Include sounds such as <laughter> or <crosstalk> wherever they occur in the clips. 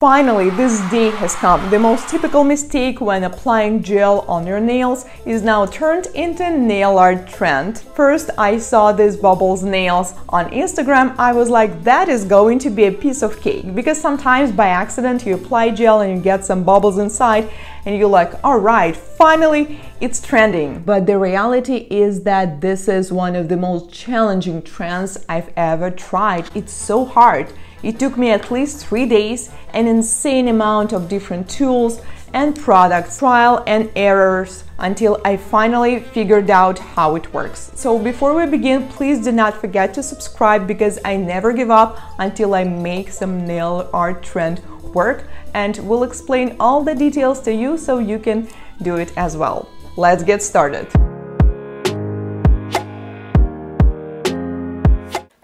Finally, this day has come. The most typical mistake when applying gel on your nails is now turned into a nail art trend. First, I saw these bubbles nails on Instagram. I was like, that is going to be a piece of cake because sometimes by accident you apply gel and you get some bubbles inside and you're like, all right, finally it's trending. But the reality is that this is one of the most challenging trends I've ever tried. It's so hard. It took me at least three days, an insane amount of different tools and products, trial and errors until I finally figured out how it works. So before we begin, please do not forget to subscribe because I never give up until I make some nail art trend work and we'll explain all the details to you so you can do it as well. Let's get started.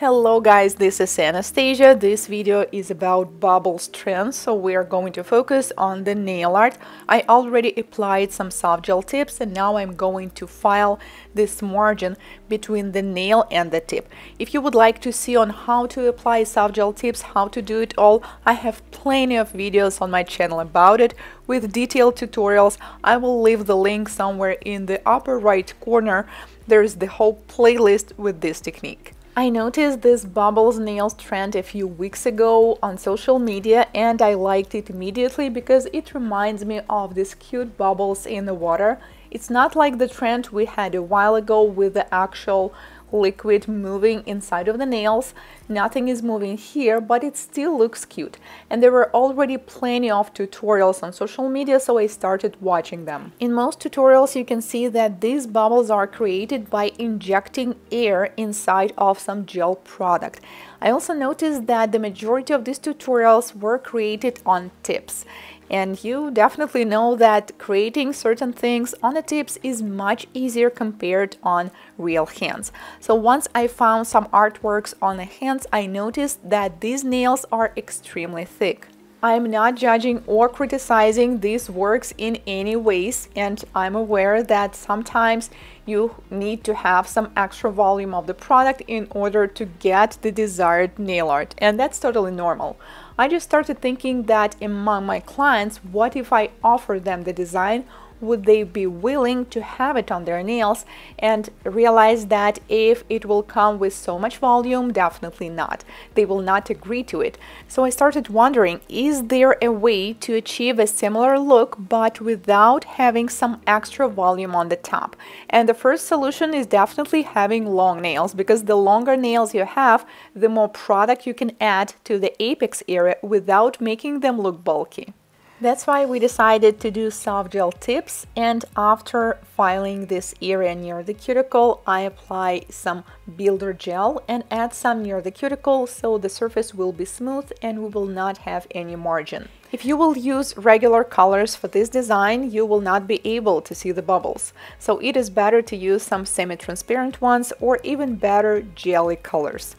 Hello guys, this is Anastasia. This video is about bubbles trends, so we are going to focus on the nail art. I already applied some soft gel tips and now I'm going to file this margin between the nail and the tip. If you would like to see on how to apply soft gel tips, how to do it all, I have plenty of videos on my channel about it with detailed tutorials. I will leave the link somewhere in the upper right corner. There's the whole playlist with this technique. I noticed this bubbles nails trend a few weeks ago on social media and I liked it immediately because it reminds me of these cute bubbles in the water. It's not like the trend we had a while ago with the actual liquid moving inside of the nails. Nothing is moving here, but it still looks cute. And there were already plenty of tutorials on social media, so I started watching them. In most tutorials, you can see that these bubbles are created by injecting air inside of some gel product. I also noticed that the majority of these tutorials were created on tips and you definitely know that creating certain things on the tips is much easier compared on real hands. So once I found some artworks on the hands, I noticed that these nails are extremely thick. I'm not judging or criticizing these works in any ways and I'm aware that sometimes you need to have some extra volume of the product in order to get the desired nail art and that's totally normal. I just started thinking that among my clients, what if I offer them the design would they be willing to have it on their nails and realize that if it will come with so much volume definitely not. They will not agree to it. So i started wondering is there a way to achieve a similar look but without having some extra volume on the top? And the first solution is definitely having long nails because the longer nails you have the more product you can add to the apex area without making them look bulky that's why we decided to do soft gel tips and after filing this area near the cuticle, I apply some builder gel and add some near the cuticle so the surface will be smooth and we will not have any margin. If you will use regular colors for this design, you will not be able to see the bubbles. So it is better to use some semi-transparent ones or even better jelly colors.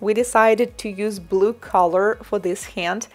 We decided to use blue color for this hand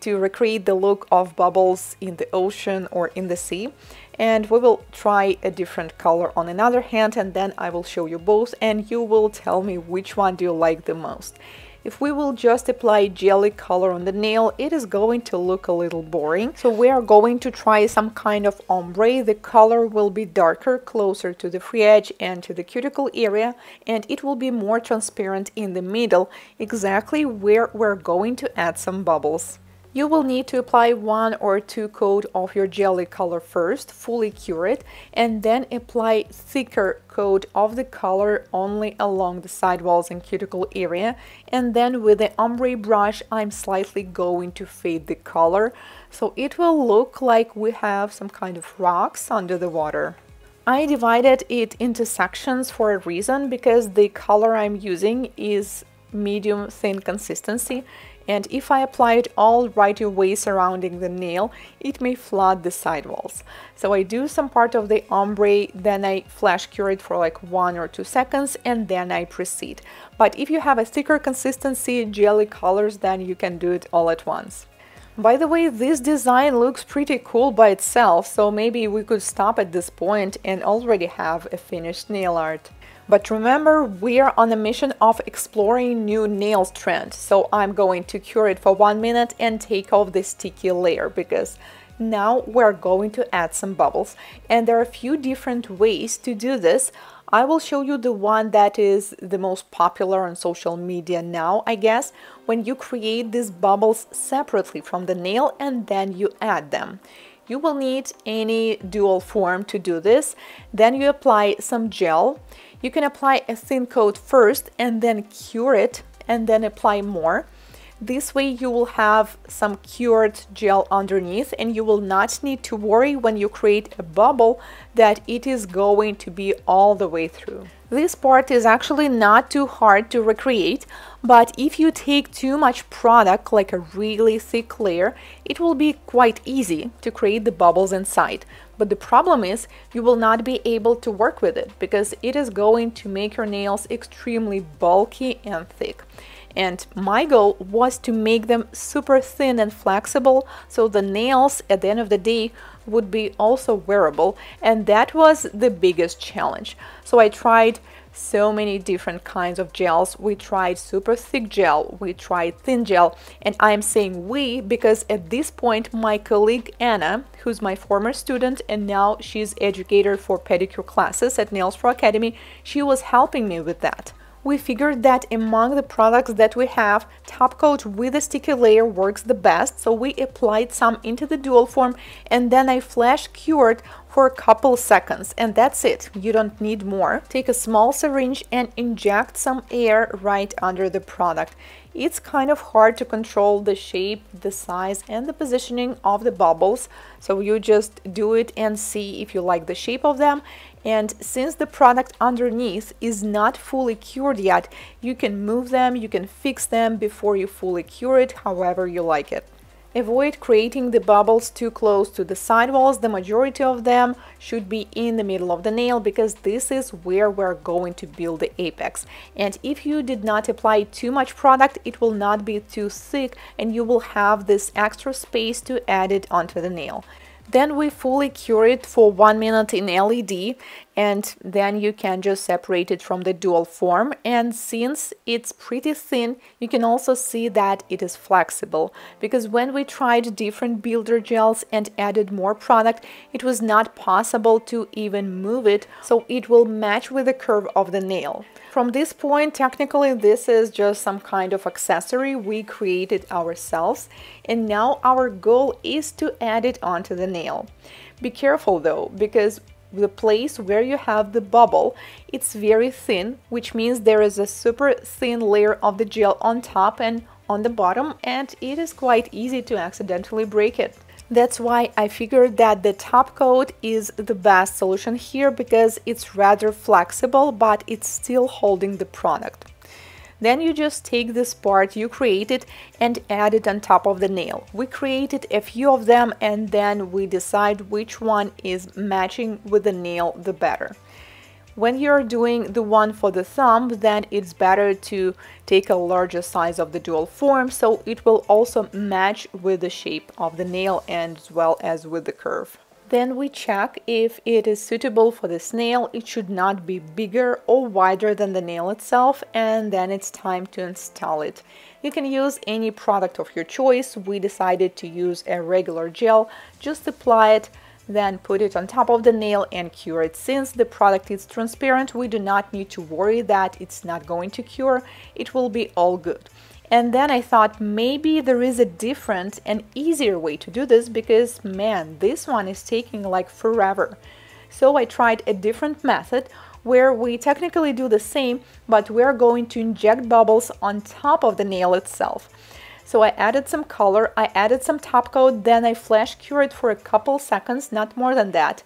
to recreate the look of bubbles in the ocean or in the sea and we will try a different color on another hand and then I will show you both and you will tell me which one do you like the most. If we will just apply jelly color on the nail, it is going to look a little boring. So we are going to try some kind of ombre. The color will be darker, closer to the free edge and to the cuticle area, and it will be more transparent in the middle, exactly where we're going to add some bubbles. You will need to apply one or two coat of your jelly color first, fully cure it, and then apply thicker coat of the color only along the sidewalls and cuticle area. And then with the ombre brush, I'm slightly going to fade the color, so it will look like we have some kind of rocks under the water. I divided it into sections for a reason because the color I'm using is medium thin consistency and if I apply it all right away surrounding the nail, it may flood the sidewalls. So I do some part of the ombre, then I flash cure it for like one or two seconds, and then I proceed. But if you have a thicker consistency, jelly colors, then you can do it all at once. By the way, this design looks pretty cool by itself, so maybe we could stop at this point and already have a finished nail art. But remember, we are on a mission of exploring new nails trend. So I'm going to cure it for one minute and take off the sticky layer because now we're going to add some bubbles. And there are a few different ways to do this. I will show you the one that is the most popular on social media now, I guess, when you create these bubbles separately from the nail and then you add them. You will need any dual form to do this. Then you apply some gel you can apply a thin coat first and then cure it and then apply more. This way you will have some cured gel underneath and you will not need to worry when you create a bubble that it is going to be all the way through. This part is actually not too hard to recreate, but if you take too much product, like a really thick layer, it will be quite easy to create the bubbles inside. But the problem is you will not be able to work with it because it is going to make your nails extremely bulky and thick. And my goal was to make them super thin and flexible so the nails at the end of the day would be also wearable. And that was the biggest challenge. So I tried so many different kinds of gels. We tried super thick gel, we tried thin gel, and I'm saying we because at this point my colleague Anna, who's my former student and now she's educator for pedicure classes at Nails Pro Academy, she was helping me with that we figured that among the products that we have, top coat with a sticky layer works the best, so we applied some into the dual form and then I flash cured for a couple seconds. And that's it. You don't need more. Take a small syringe and inject some air right under the product. It's kind of hard to control the shape the size and the positioning of the bubbles. So you just do it and see if you like the shape of them and since the product underneath is not fully cured yet you can move them you can fix them before you fully cure it however you like it Avoid creating the bubbles too close to the sidewalls. The majority of them should be in the middle of the nail because this is where we're going to build the apex. And if you did not apply too much product, it will not be too thick and you will have this extra space to add it onto the nail. Then we fully cure it for one minute in LED and then you can just separate it from the dual form and since it's pretty thin you can also see that it is flexible because when we tried different builder gels and added more product it was not possible to even move it so it will match with the curve of the nail. From this point technically this is just some kind of accessory we created ourselves and now our goal is to add it onto the nail. Be careful though because the place where you have the bubble, it's very thin, which means there is a super thin layer of the gel on top and on the bottom, and it is quite easy to accidentally break it. That's why I figured that the top coat is the best solution here because it's rather flexible, but it's still holding the product. Then you just take this part you created and add it on top of the nail. We created a few of them and then we decide which one is matching with the nail the better. When you're doing the one for the thumb, then it's better to take a larger size of the dual form so it will also match with the shape of the nail and as well as with the curve. Then we check if it is suitable for this nail. It should not be bigger or wider than the nail itself and then it's time to install it. You can use any product of your choice. We decided to use a regular gel. Just apply it, then put it on top of the nail and cure it. Since the product is transparent, we do not need to worry that it's not going to cure. It will be all good. And then I thought maybe there is a different and easier way to do this because man, this one is taking like forever. So I tried a different method where we technically do the same, but we're going to inject bubbles on top of the nail itself. So I added some color, I added some top coat, then I flash cure it for a couple seconds, not more than that.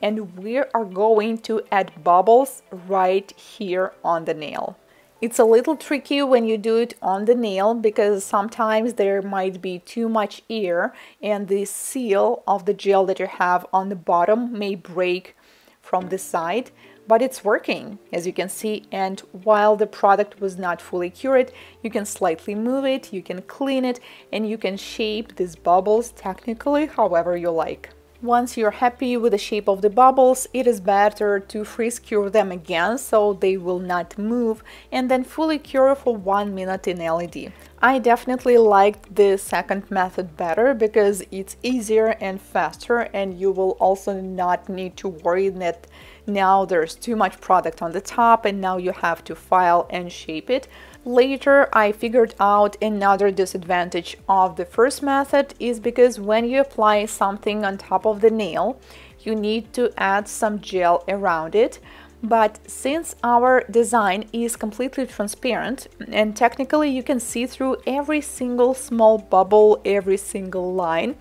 And we are going to add bubbles right here on the nail. It's a little tricky when you do it on the nail because sometimes there might be too much air and the seal of the gel that you have on the bottom may break from the side but it's working as you can see. And while the product was not fully cured you can slightly move it you can clean it and you can shape these bubbles technically however you like Once you're happy with the shape of the bubbles, it is better to freeze cure them again so they will not move and then fully cure for one minute in LED. I definitely liked the second method better because it's easier and faster and you will also not need to worry that now there's too much product on the top and now you have to file and shape it. Later, I figured out another disadvantage of the first method is because when you apply something on top of the nail, you need to add some gel around it. But since our design is completely transparent and technically you can see through every single small bubble, every single line,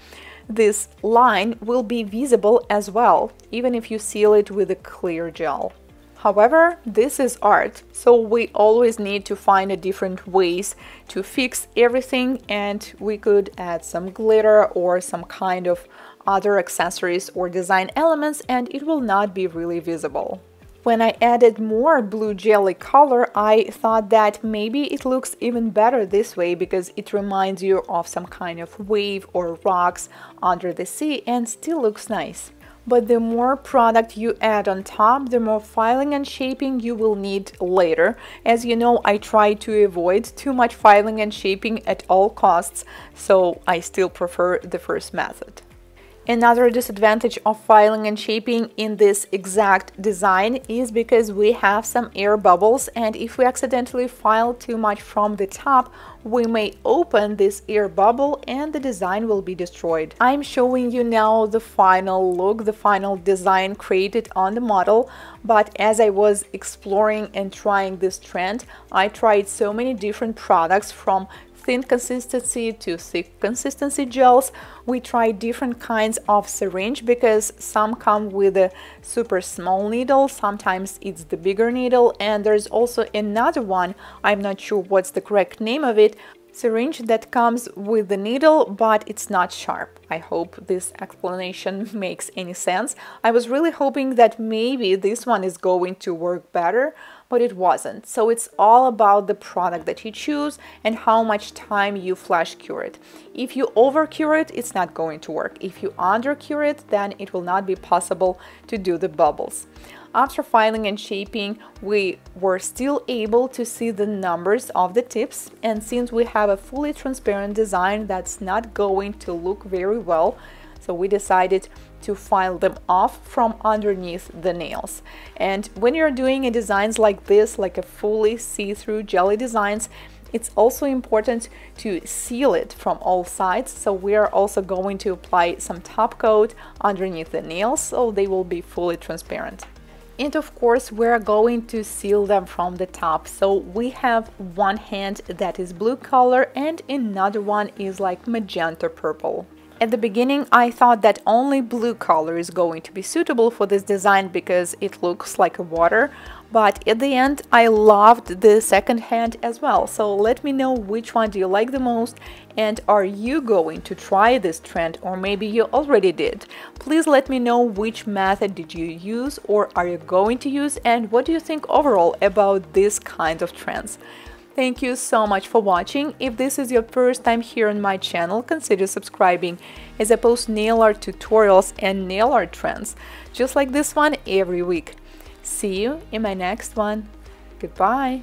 this line will be visible as well, even if you seal it with a clear gel. However, this is art, so we always need to find a different ways to fix everything and we could add some glitter or some kind of other accessories or design elements and it will not be really visible. When I added more blue jelly color, I thought that maybe it looks even better this way because it reminds you of some kind of wave or rocks under the sea and still looks nice but the more product you add on top, the more filing and shaping you will need later. As you know, I try to avoid too much filing and shaping at all costs, so I still prefer the first method. Another disadvantage of filing and shaping in this exact design is because we have some air bubbles and if we accidentally file too much from the top, we may open this air bubble and the design will be destroyed. I'm showing you now the final look, the final design created on the model, but as I was exploring and trying this trend, I tried so many different products from thin consistency to thick consistency gels. We try different kinds of syringe because some come with a super small needle, sometimes it's the bigger needle, and there's also another one, I'm not sure what's the correct name of it, syringe that comes with the needle but it's not sharp. I hope this explanation <laughs> makes any sense. I was really hoping that maybe this one is going to work better but it wasn't. So it's all about the product that you choose and how much time you flash cure it. If you over cure it, it's not going to work. If you under cure it, then it will not be possible to do the bubbles. After filing and shaping, we were still able to see the numbers of the tips and since we have a fully transparent design that's not going to look very well, so we decided to file them off from underneath the nails. And when you're doing a designs like this, like a fully see-through jelly designs, it's also important to seal it from all sides. So we are also going to apply some top coat underneath the nails so they will be fully transparent and of course we're going to seal them from the top. So we have one hand that is blue color and another one is like magenta purple. At the beginning I thought that only blue color is going to be suitable for this design because it looks like a water but at the end I loved the second hand as well so let me know which one do you like the most and are you going to try this trend or maybe you already did please let me know which method did you use or are you going to use and what do you think overall about this kind of trends Thank you so much for watching. If this is your first time here on my channel, consider subscribing as I post nail art tutorials and nail art trends, just like this one every week. See you in my next one. Goodbye.